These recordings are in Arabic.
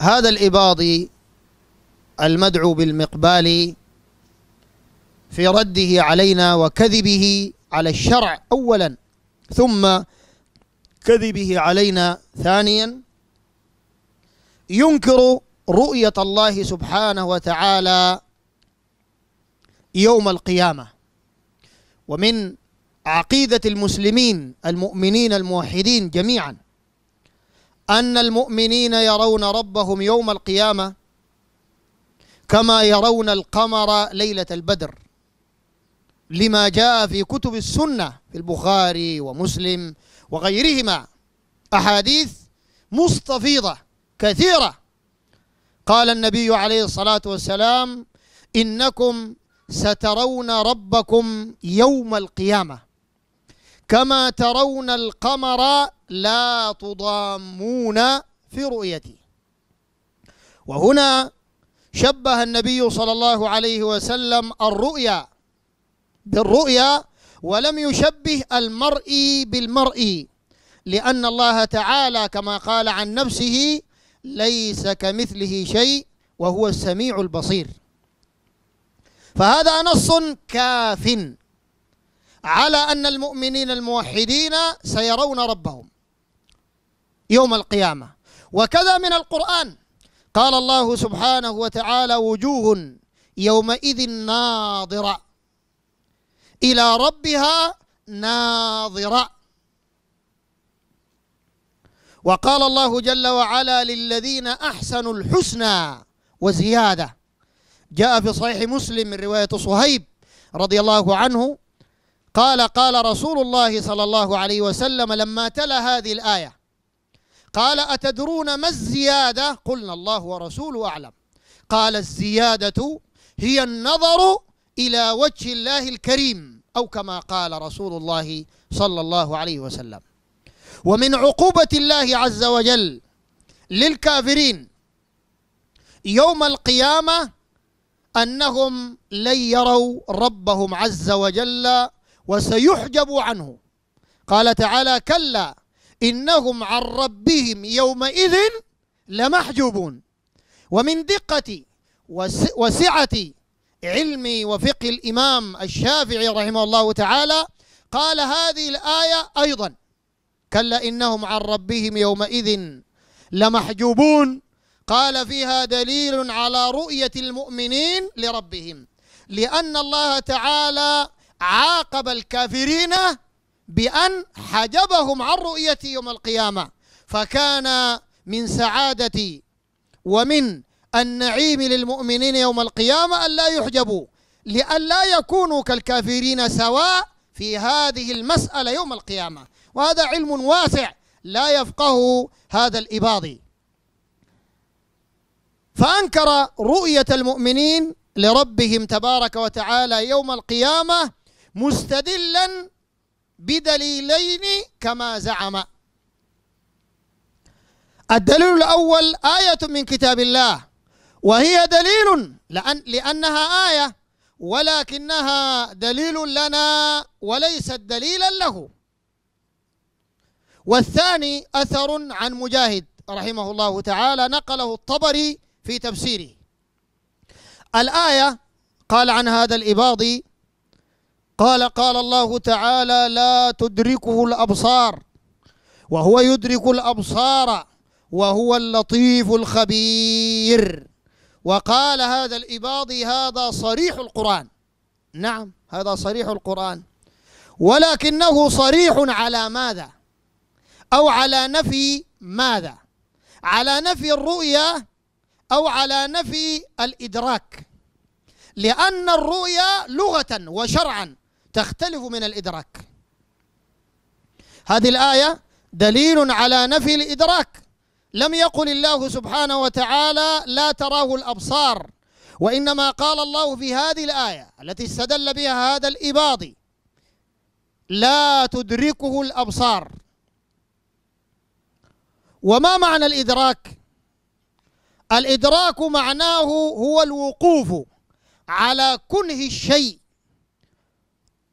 هذا الإباضي المدعو بالمقبال في رده علينا وكذبه على الشرع أولا ثم كذبه علينا ثانيا. ينكر رؤية الله سبحانه وتعالى يوم القيامة. ومن عقيدة المسلمين المؤمنين الموحدين جميعا أن المؤمنين يرون ربهم يوم القيامة كما يرون القمر ليلة البدر لما جاء في كتب السنة في البخاري ومسلم وغيرهما أحاديث مستفيضة كثيرة. قال النبي عليه الصلاة والسلام إنكم سترون ربكم يوم القيامة كما ترون القمر لا تضامون في رؤيته وهنا شبه النبي صلى الله عليه وسلم الرؤيا بالرؤيا ولم يشبه المرء بالمرء لأن الله تعالى كما قال عن نفسه ليس كمثله شيء وهو السميع البصير. فهذا نص كاف على أن المؤمنين الموحدين سيرون ربهم. يوم القيامة. وكذا من القرآن. قال الله سبحانه وتعالى وجوه يومئذ ناظرة. إلى ربها ناظرة. وقال الله جل وعلا للذين أحسنوا الحسنى وزيادة. جاء في صحيح مسلم من رواية صهيب رضي الله عنه. قال قال رسول الله صلى الله عليه وسلم لما تلا هذه الآية قال أتدرون ما الزيادة؟ قلنا الله ورسوله أعلم. قال الزيادة هي النظر إلى وجه الله الكريم أو كما قال رسول الله صلى الله عليه وسلم. ومن عقوبة الله عز وجل للكافرين يوم القيامة أنهم لن يروا ربهم عز وجل وسيحجبوا عنه. قال تعالى كلا إنهم عن ربهم يومئذ لمحجوبون. ومن دقة وسعة علم وفقه الإمام الشافعي رحمه الله تعالى قال هذه الآية أيضا. كلا إنهم عن ربهم يومئذ لمحجوبون. قال فيها دليل على رؤية المؤمنين لربهم. لأن الله تعالى عاقب الكافرين بأن حجبهم عن رؤيته يوم القيامة. فكان من سعادة ومن النعيم للمؤمنين يوم القيامة أن لا يحجبوا لأن لا يكونوا كالكافرين سواء في هذه المسألة يوم القيامة. وهذا علم واسع لا يفقه هذا الإباضي. فأنكر رؤية المؤمنين لربهم تبارك وتعالى يوم القيامة مستدلا بدليلين كما زعم. الدليل الأول آية من كتاب الله وهي دليل لأن لأنها آية ولكنها دليل لنا وليست دليلا له. والثاني أثر عن مجاهد رحمه الله تعالى نقله الطبري في تفسيره. الآية قال عن هذا الإباضي قال قال الله تعالى لا تدركه الأبصار. وهو يدرك الأبصار وهو اللطيف الخبير. وقال هذا الإباضي هذا صريح القرآن. نعم هذا صريح القرآن. ولكنه صريح على ماذا؟ أو على نفي ماذا؟ على نفي الرؤيا أو على نفي الإدراك. لأن الرؤيا لغة وشرعا. تختلف من الإدراك. هذه الآية دليل على نفي الإدراك. لم يقل الله سبحانه وتعالى لا تراه الأبصار وإنما قال الله في هذه الآية التي استدل بها هذا الإباضي لا تدركه الأبصار. وما معنى الإدراك؟ الإدراك معناه هو الوقوف على كنه الشيء.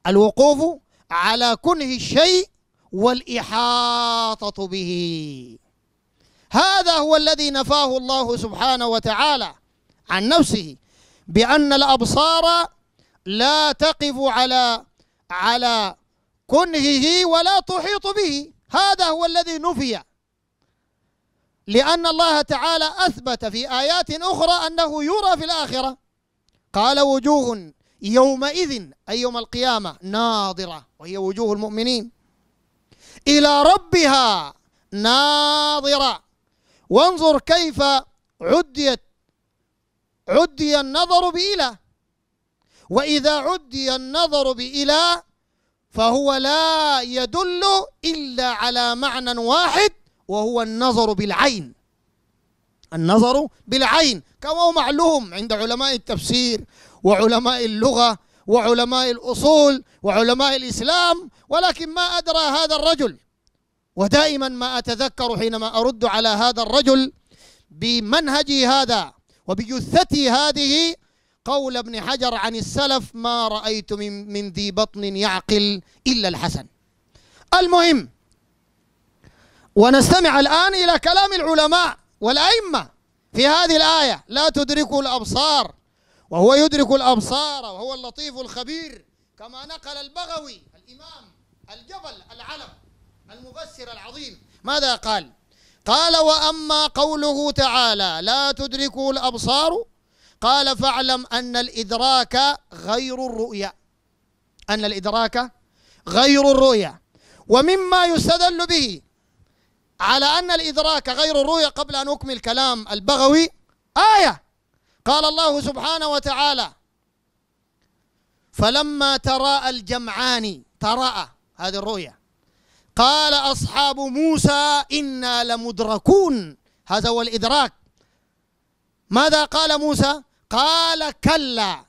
الوقوف على كنه الشيء والإحاطة به. هذا هو الذي نفاه الله سبحانه وتعالى عن نفسه بأن الأبصار لا تقف على على كنهه ولا تحيط به. هذا هو الذي نفي. لأن الله تعالى أثبت في آيات أخرى أنه يرى في الآخرة. قال وجوه يومئذ أي يوم القيامة ناظرة وهي وجوه المؤمنين. إلى ربها ناظرة. وانظر كيف عديت عدي النظر بإله. وإذا عدي النظر بإله فهو لا يدل إلا على معنى واحد وهو النظر بالعين. النظر بالعين كما هو معلوم عند علماء التفسير وعلماء اللغة وعلماء الأصول وعلماء الإسلام ولكن ما أدرى هذا الرجل. ودائما ما أتذكر حينما أرد على هذا الرجل بمنهجي هذا وبجثتي هذه قول ابن حجر عن السلف ما رأيت من, من ذي بطن يعقل إلا الحسن. المهم ونستمع الآن إلى كلام العلماء والأئمة في هذه الآية لا تدركه الأبصار وهو يدرك الأبصار وهو اللطيف الخبير كما نقل البغوي الإمام الجبل العلم المفسر العظيم. ماذا قال؟ قال وأما قوله تعالى لا تدركه الأبصار قال فاعلم أن الإدراك غير الرؤيا. أن الإدراك غير الرؤيا. ومما يستدل به على أن الإدراك غير الرؤيا قبل أن أكمل كلام البغوي آية. قال الله سبحانه وتعالى فلما تراءى الجمعان تراءى هذه الرؤيا قال أصحاب موسى إنا لمدركون هذا هو الإدراك. ماذا قال موسى؟ قال كلا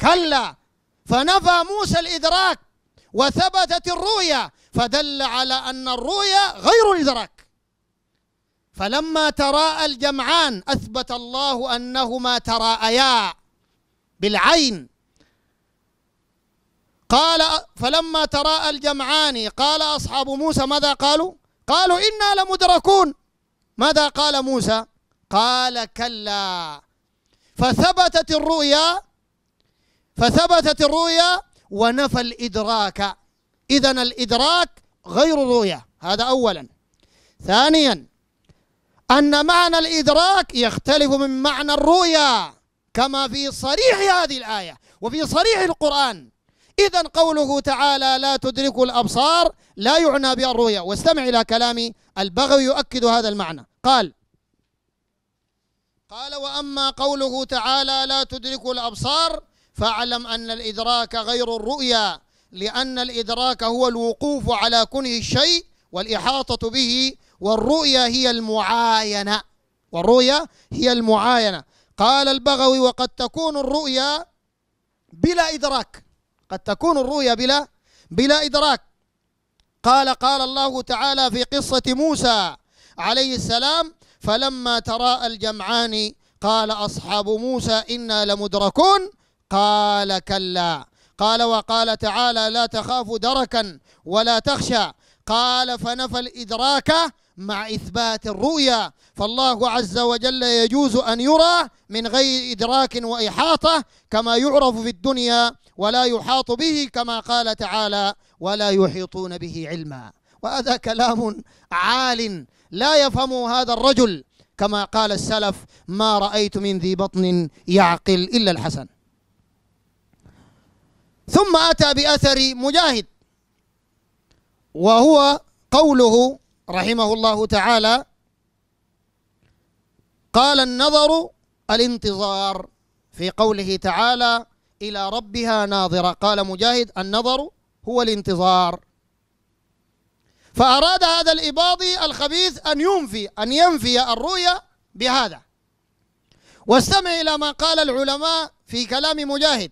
كلا فنفى موسى الإدراك وثبتت الرؤيا فدل على أن الرؤيا غير الإدراك. فلما تراءى الجمعان أثبت الله أنهما تراءيا بالعين. قال فلما تراءى الجمعان قال أصحاب موسى ماذا قالوا؟ قالوا إنا لمدركون. ماذا قال موسى؟ قال كلا. فثبتت الرؤيا فثبتت الرؤيا ونفى الإدراك. إذا الإدراك غير الرؤيا. هذا أولا. ثانيا أن معنى الإدراك يختلف من معنى الرؤيا كما في صريح هذه الآية وفي صريح القرآن. إذا قوله تعالى لا تدرك الأبصار لا يعنى بها الرؤيا واستمع إلى كلام البغوي يؤكد هذا المعنى. قال قال وأما قوله تعالى لا تدرك الأبصار فاعلم أن الإدراك غير الرؤيا لأن الإدراك هو الوقوف على كنه الشيء والإحاطة به والرؤيا هي المعاينة. والرؤيا هي المعاينة. قال البغوي وقد تكون الرؤيا بلا إدراك. قد تكون الرؤيا بلا بلا إدراك. قال قال الله تعالى في قصة موسى عليه السلام فلما تراءى الجمعان قال أصحاب موسى إنا لمدركون. قال كلا. قال وقال تعالى لا تخاف دركا ولا تخشى. قال فنفى الإدراك مع إثبات الرؤيا. فالله عز وجل يجوز أن يرى من غير إدراك وإحاطة كما يعرف في الدنيا ولا يحاط به كما قال تعالى ولا يحيطون به علما. وهذا كلام عال لا يفهم هذا الرجل كما قال السلف ما رأيت من ذي بطن يعقل إلا الحسن. ثم أتى بأثر مجاهد. وهو قوله رحمه الله تعالى قال النظر الانتظار في قوله تعالى إلى ربها ناظرة قال مجاهد النظر هو الانتظار فأراد هذا الإباضي الخبيث أن ينفي أن ينفي الرؤيا بهذا. واستمع إلى ما قال العلماء في كلام مجاهد.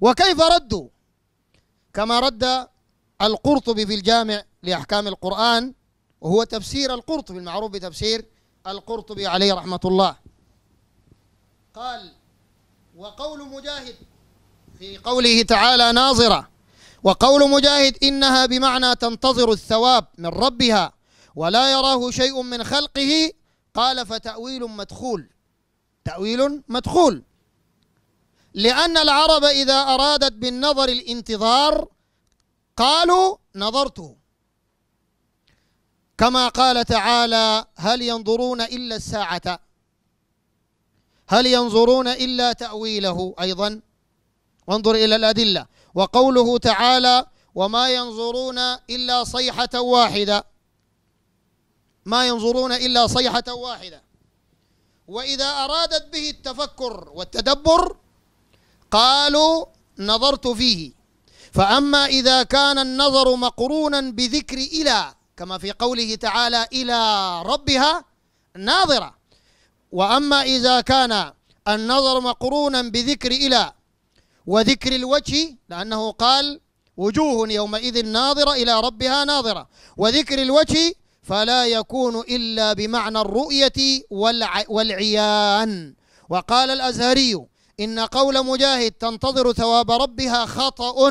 وكيف ردوا كما رد القرطبي في الجامع لأحكام القرآن وهو تفسير القرطبي المعروف بتفسير القرطبي عليه رحمة الله. قال وقول مجاهد في قوله تعالى ناظرة وقول مجاهد إنها بمعنى تنتظر الثواب من ربها ولا يراه شيء من خلقه قال فتأويل مدخول تأويل مدخول. لأن العرب إذا أرادت بالنظر الانتظار قالوا نظرته. كما قال تعالى هل ينظرون إلا الساعة؟ هل ينظرون إلا تأويله أيضا؟ وانظر إلى الأدلة. وقوله تعالى وما ينظرون إلا صيحة واحدة. ما ينظرون إلا صيحة واحدة. وإذا أرادت به التفكر والتدبر قالوا نظرت فيه. فأما إذا كان النظر مقرونا بذكر إلى كما في قوله تعالى إلى ربها ناظرة. وأما إذا كان النظر مقرونا بذكر إلى وذكر الوجه لأنه قال وجوه يومئذ ناظرة إلى ربها ناظرة. وذكر الوجه فلا يكون إلا بمعنى الرؤية والعيان. وقال الأزهري إن قول مجاهد تنتظر ثواب ربها خطأ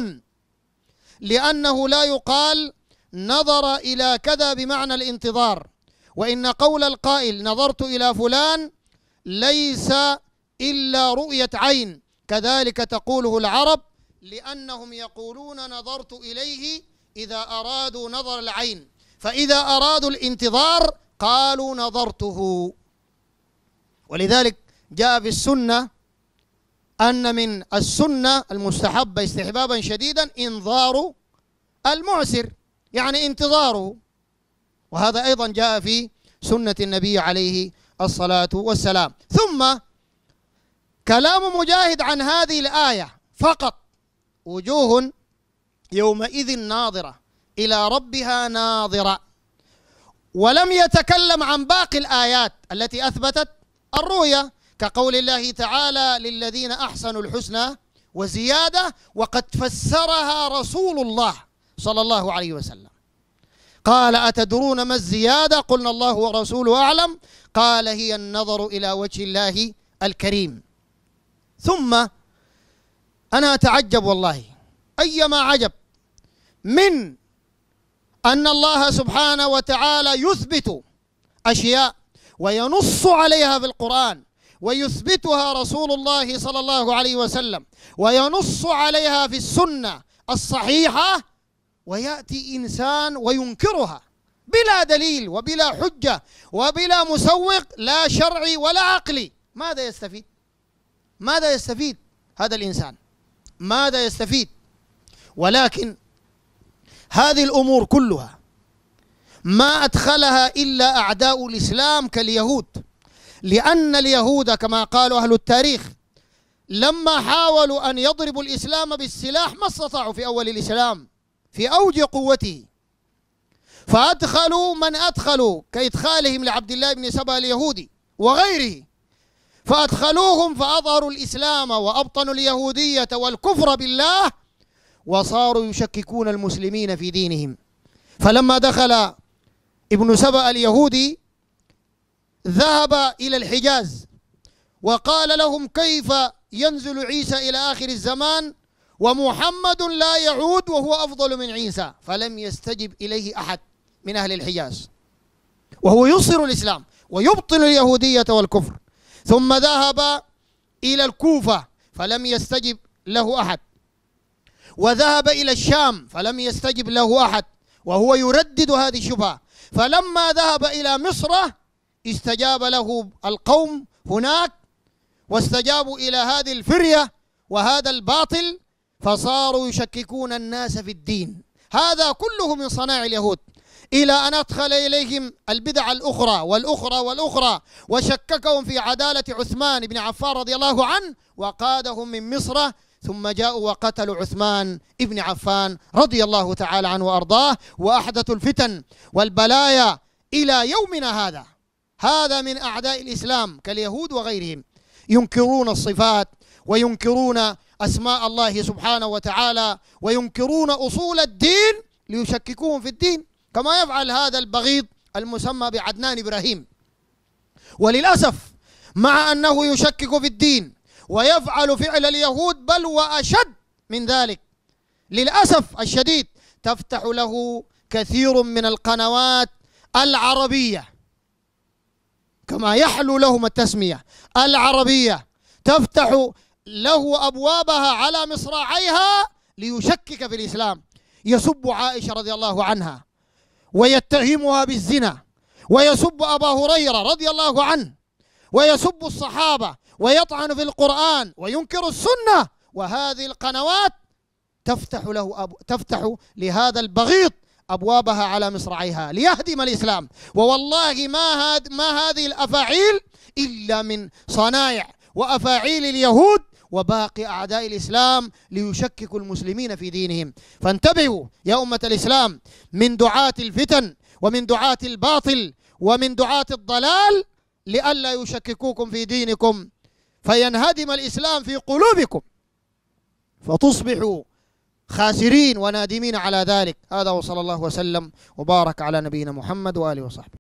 لأنه لا يقال نظر إلى كذا بمعنى الانتظار. وإن قول القائل نظرت إلى فلان ليس إلا رؤية عين كذلك تقوله العرب لأنهم يقولون نظرت إليه إذا أرادوا نظر العين. فإذا أرادوا الانتظار قالوا نظرته. ولذلك جاء في السنة أن من السنة المستحبة استحبابا شديدا إنظار المعسر. يعني انتظاره. وهذا أيضا جاء في سنة النبي عليه الصلاة والسلام. ثم كلام مجاهد عن هذه الآية فقط وجوه يومئذ ناظرة إلى ربها ناظرة. ولم يتكلم عن باقي الآيات التي أثبتت الرؤية كقول الله تعالى للذين أحسنوا الحسنى وزيادة وقد فسرها رسول الله. صلى الله عليه وسلم. قال أتدرون ما الزيادة؟ قلنا الله ورسوله أعلم. قال هي النظر إلى وجه الله الكريم. ثم أنا أتعجب والله. أيما عجب. من أن الله سبحانه وتعالى يثبت أشياء وينص عليها في القرآن ويثبتها رسول الله صلى الله عليه وسلم وينص عليها في السنة الصحيحة ويأتي إنسان وينكرها بلا دليل وبلا حجة وبلا مسوق لا شرعي ولا عقلي. ماذا يستفيد؟ ماذا يستفيد هذا الإنسان؟ ماذا يستفيد؟ ولكن هذه الأمور كلها ما أدخلها إلا أعداء الإسلام كاليهود. لأن اليهود كما قالوا أهل التاريخ لما حاولوا أن يضربوا الإسلام بالسلاح ما استطاعوا في أول الإسلام. في أوج قوته فأدخلوا من أدخلوا كإدخالهم لعبد الله بن سبأ اليهودي وغيره. فأدخلوهم فأظهروا الإسلام وأبطنوا اليهودية والكفر بالله وصاروا يشككون المسلمين في دينهم. فلما دخل ابن سبأ اليهودي ذهب إلى الحجاز وقال لهم كيف ينزل عيسى إلى آخر الزمان؟ ومحمد لا يعود وهو أفضل من عيسى فلم يستجب إليه أحد من أهل الحجاز. وهو يصر الإسلام ويبطل اليهودية والكفر. ثم ذهب إلى الكوفة فلم يستجب له أحد. وذهب إلى الشام فلم يستجب له أحد. وهو يردد هذه الشبهة. فلما ذهب إلى مصر استجاب له القوم هناك واستجابوا إلى هذه الفرية وهذا الباطل فصاروا يشككون الناس في الدين. هذا كله من صناع اليهود. إلى أن أدخل إليهم البدع الأخرى والأخرى والأخرى وشككهم في عدالة عثمان بن عفان رضي الله عنه وقادهم من مصر ثم جاءوا وقتلوا عثمان ابن عفان رضي الله تعالى عنه وأرضاه وأحدثوا الفتن والبلايا إلى يومنا هذا. هذا من أعداء الإسلام كاليهود وغيرهم. ينكرون الصفات وينكرون أسماء الله سبحانه وتعالى وينكرون أصول الدين ليشككوهم في الدين. كما يفعل هذا البغيض المسمى بعدنان إبراهيم. وللأسف مع أنه يشكك في الدين ويفعل فعل اليهود بل وأشد من ذلك. للأسف الشديد تفتح له كثير من القنوات العربية. كما يحلو لهم التسمية. العربية تفتح له أبوابها على مصراعيها ليشكك في الإسلام. يسب عائشة رضي الله عنها ويتهمها بالزنا ويسب أبا هريرة رضي الله عنه ويسب الصحابة ويطعن في القرآن وينكر السنة وهذه القنوات تفتح له أب... تفتح لهذا البغيض أبوابها على مصراعيها ليهدم الإسلام. ووالله ما هاد ما هذه الأفاعيل إلا من صنايع وأفاعيل اليهود وباقي أعداء الإسلام ليشككوا المسلمين في دينهم. فانتبهوا يا أمة الإسلام من دعاة الفتن ومن دعاة الباطل ومن دعاة الضلال لئلا يشككوكم في دينكم. فينهدم الإسلام في قلوبكم. فتصبحوا خاسرين ونادمين على ذلك. هذا وصلى الله وسلم وبارك على نبينا محمد وآله وصحبه.